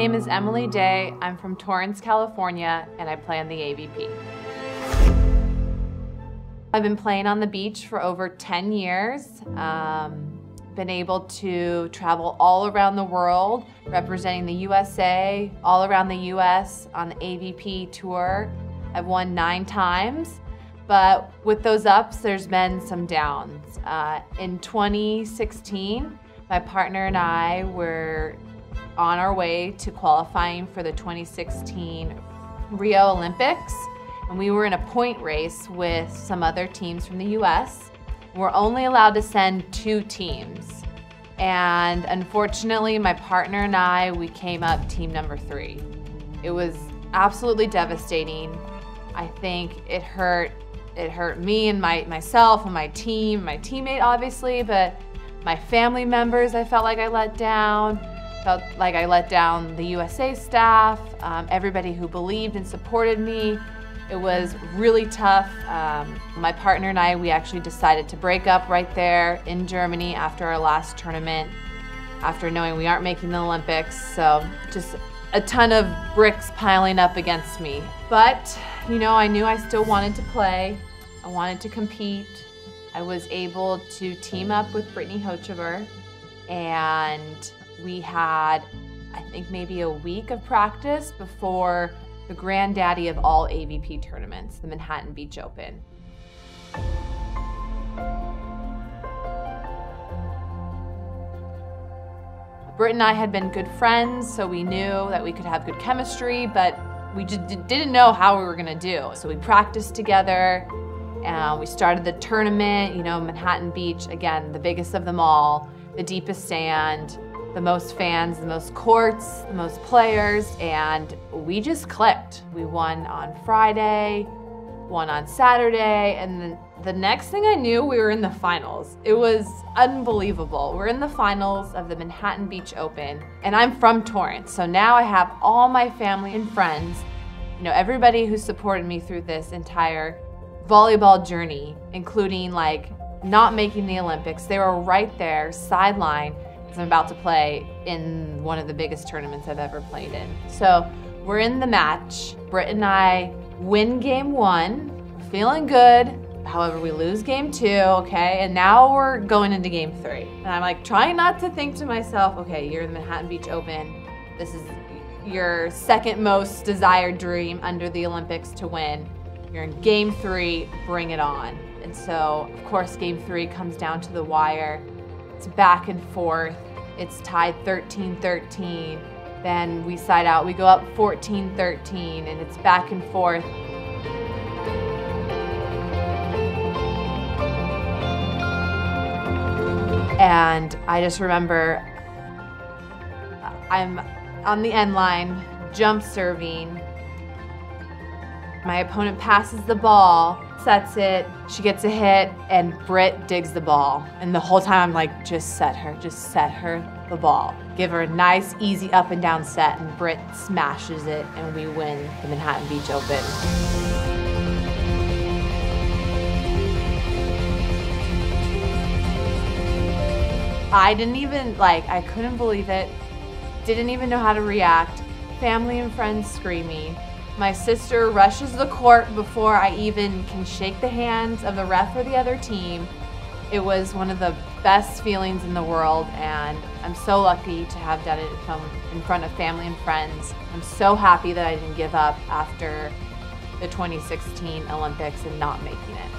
name is Emily Day. I'm from Torrance, California, and I play on the AVP. I've been playing on the beach for over 10 years. Um, been able to travel all around the world, representing the USA, all around the US on the AVP tour. I've won nine times, but with those ups, there's been some downs. Uh, in 2016, my partner and I were on our way to qualifying for the 2016 Rio Olympics, and we were in a point race with some other teams from the US. We're only allowed to send two teams. And unfortunately, my partner and I, we came up team number three. It was absolutely devastating. I think it hurt it hurt me and my myself and my team, my teammate obviously, but my family members I felt like I let down. Felt like I let down the USA staff, um, everybody who believed and supported me. It was really tough. Um, my partner and I, we actually decided to break up right there in Germany after our last tournament, after knowing we aren't making the Olympics. So just a ton of bricks piling up against me. But, you know, I knew I still wanted to play. I wanted to compete. I was able to team up with Brittany Hochevar and we had, I think, maybe a week of practice before the granddaddy of all AVP tournaments, the Manhattan Beach Open. Britt and I had been good friends, so we knew that we could have good chemistry, but we just didn't know how we were gonna do. So we practiced together, and we started the tournament, you know, Manhattan Beach, again, the biggest of them all, the deepest sand, the most fans, the most courts, the most players, and we just clicked. We won on Friday, won on Saturday, and then the next thing I knew, we were in the finals. It was unbelievable. We're in the finals of the Manhattan Beach Open, and I'm from Torrance, so now I have all my family and friends, you know, everybody who supported me through this entire volleyball journey, including like not making the Olympics. They were right there, sideline, I'm about to play in one of the biggest tournaments I've ever played in. So we're in the match. Britt and I win game one, feeling good. However, we lose game two, okay? And now we're going into game three. And I'm like trying not to think to myself, okay, you're in the Manhattan Beach Open. This is your second most desired dream under the Olympics to win. You're in game three, bring it on. And so, of course, game three comes down to the wire. It's back and forth. It's tied 13-13. Then we side out. We go up 14-13, and it's back and forth. And I just remember uh, I'm on the end line, jump serving. My opponent passes the ball sets it, she gets a hit, and Britt digs the ball. And the whole time I'm like, just set her, just set her the ball. Give her a nice, easy up and down set, and Britt smashes it, and we win the Manhattan Beach Open. I didn't even, like, I couldn't believe it. Didn't even know how to react. Family and friends screaming. My sister rushes the court before I even can shake the hands of the ref or the other team. It was one of the best feelings in the world, and I'm so lucky to have done it in front of family and friends. I'm so happy that I didn't give up after the 2016 Olympics and not making it.